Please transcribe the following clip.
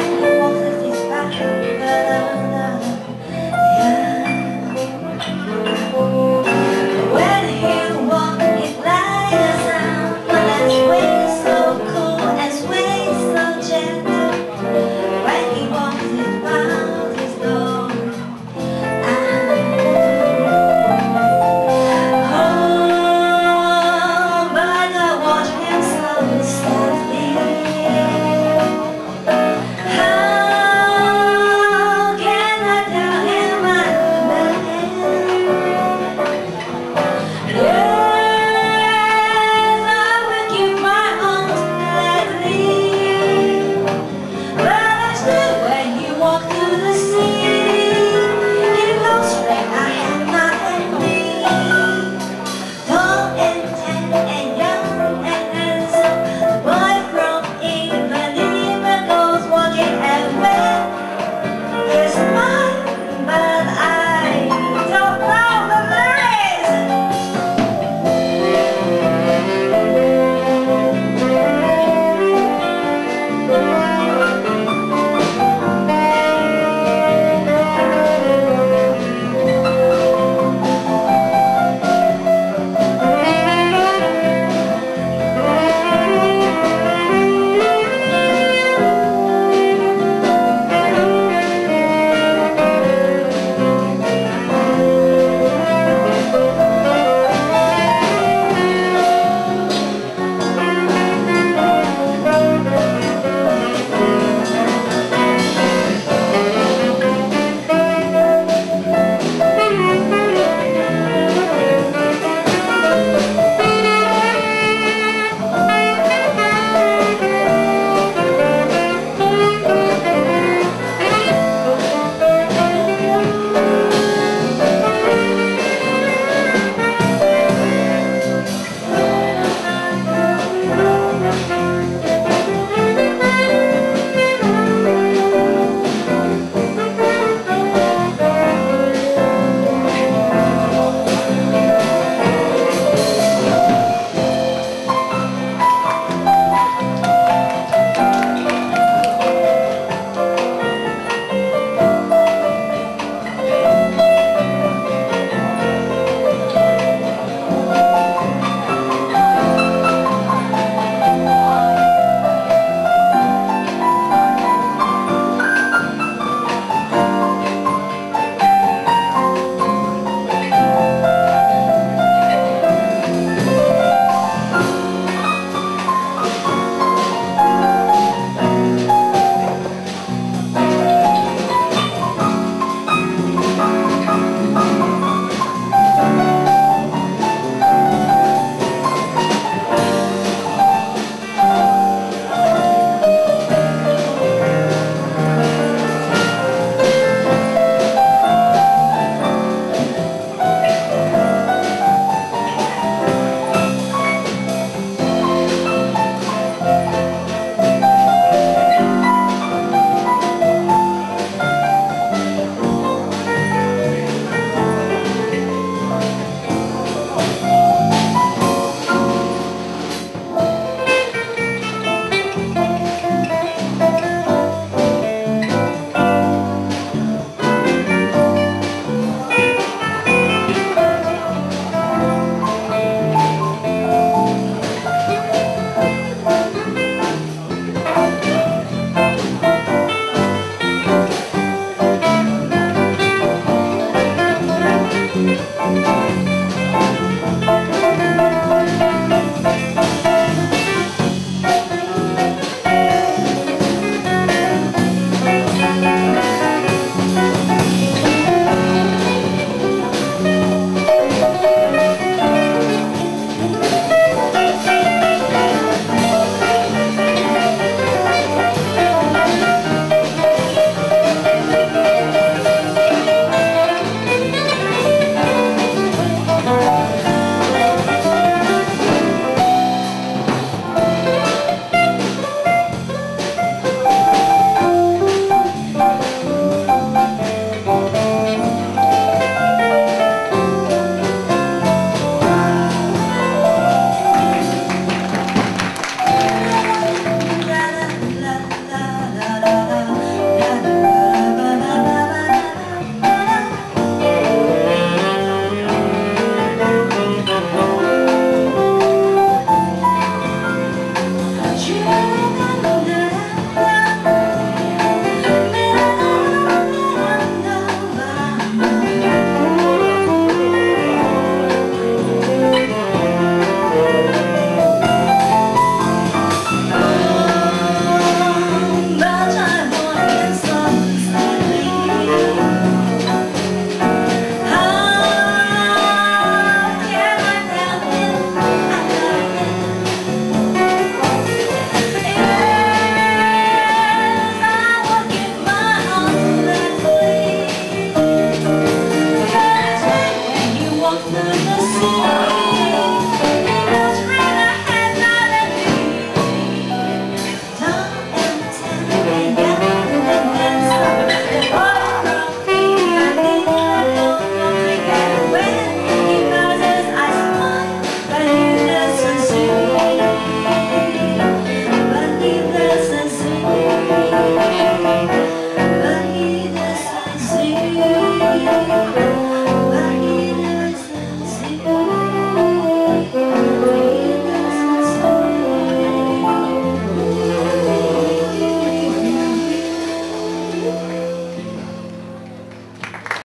What was this battle.